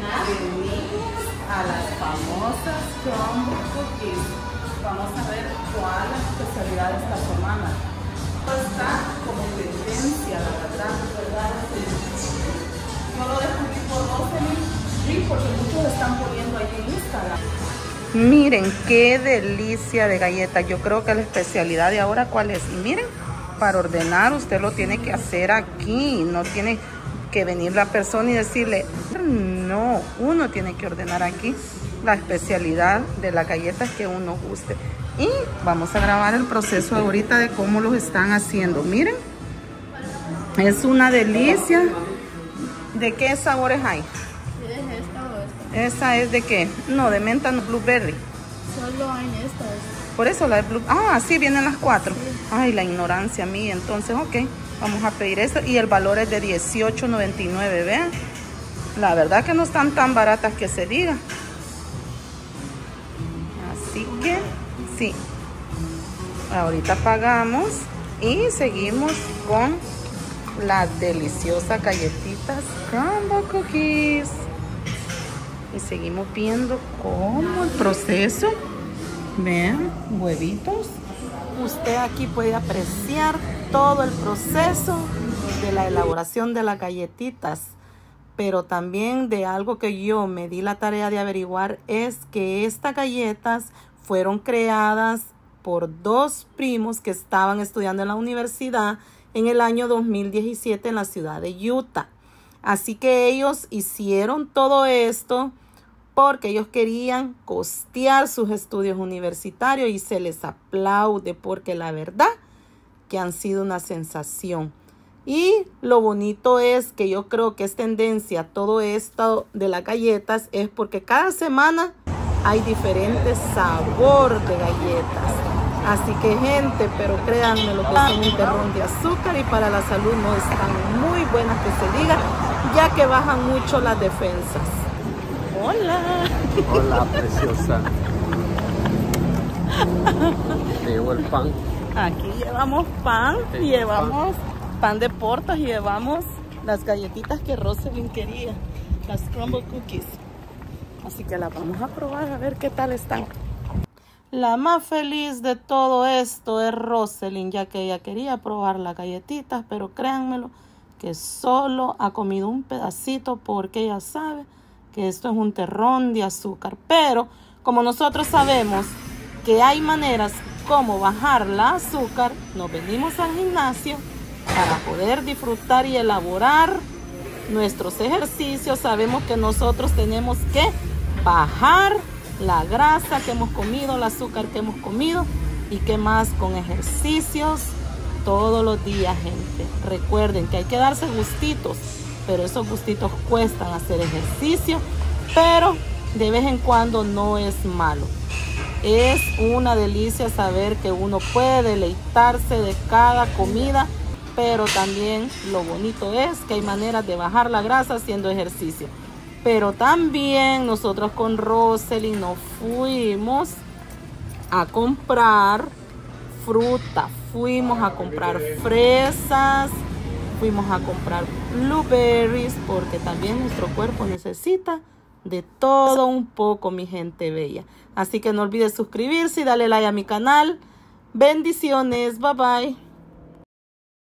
venimos a las famosas crumble cookies. Vamos a ver cuál es la especialidad de esta semana. Está como tendencia, la verdad, ¿verdad? Yo lo descubrí por Rosalind porque muchos están poniendo ahí en Instagram. Miren qué delicia de galleta. Yo creo que la especialidad de ahora cuál es. Y miren, para ordenar usted lo tiene que hacer aquí. No tiene que venir la persona y decirle, no, uno tiene que ordenar aquí la especialidad de las galletas que uno guste. Y vamos a grabar el proceso ahorita de cómo los están haciendo. Miren, es una delicia. ¿De qué sabores hay? ¿Es esta o esta? ¿Esa es de qué? No, de menta, no, blueberry. Solo hay estas. Por eso la de blue... Ah, sí, vienen las cuatro. Ay, la ignorancia mía. Entonces, ok. Vamos a pedir esto y el valor es de $18.99, vean. La verdad que no están tan baratas que se diga. Así que, sí. Ahorita pagamos y seguimos con las deliciosas galletitas Crumble Cookies. Y seguimos viendo cómo el proceso. Vean, huevitos usted aquí puede apreciar todo el proceso de la elaboración de las galletitas. Pero también de algo que yo me di la tarea de averiguar es que estas galletas fueron creadas por dos primos que estaban estudiando en la universidad en el año 2017 en la ciudad de Utah. Así que ellos hicieron todo esto porque ellos querían costear sus estudios universitarios y se les aplaude porque la verdad que han sido una sensación. Y lo bonito es que yo creo que es tendencia todo esto de las galletas es porque cada semana hay diferentes sabor de galletas. Así que gente, pero créanme lo que es un terrón de azúcar y para la salud no están muy buenas que se diga, ya que bajan mucho las defensas. Hola. Hola, preciosa. Llevo el pan. Aquí llevamos pan, llevamos pan. de portas y llevamos las galletitas que Rosalind quería, las crumble cookies. Así que las vamos a probar a ver qué tal están. La más feliz de todo esto es Rosalind, ya que ella quería probar las galletitas, pero créanmelo que solo ha comido un pedacito porque ella sabe que esto es un terrón de azúcar. Pero como nosotros sabemos que hay maneras como bajar la azúcar, nos venimos al gimnasio para poder disfrutar y elaborar nuestros ejercicios. Sabemos que nosotros tenemos que bajar la grasa que hemos comido, el azúcar que hemos comido y qué más con ejercicios todos los días, gente. Recuerden que hay que darse gustitos pero esos gustitos cuestan hacer ejercicio, pero de vez en cuando no es malo. Es una delicia saber que uno puede deleitarse de cada comida, pero también lo bonito es que hay maneras de bajar la grasa haciendo ejercicio. Pero también nosotros con Rosalind nos fuimos a comprar fruta, fuimos a comprar fresas, fuimos a comprar blueberries porque también nuestro cuerpo necesita de todo un poco, mi gente bella. Así que no olvides suscribirse y darle like a mi canal. Bendiciones, bye bye.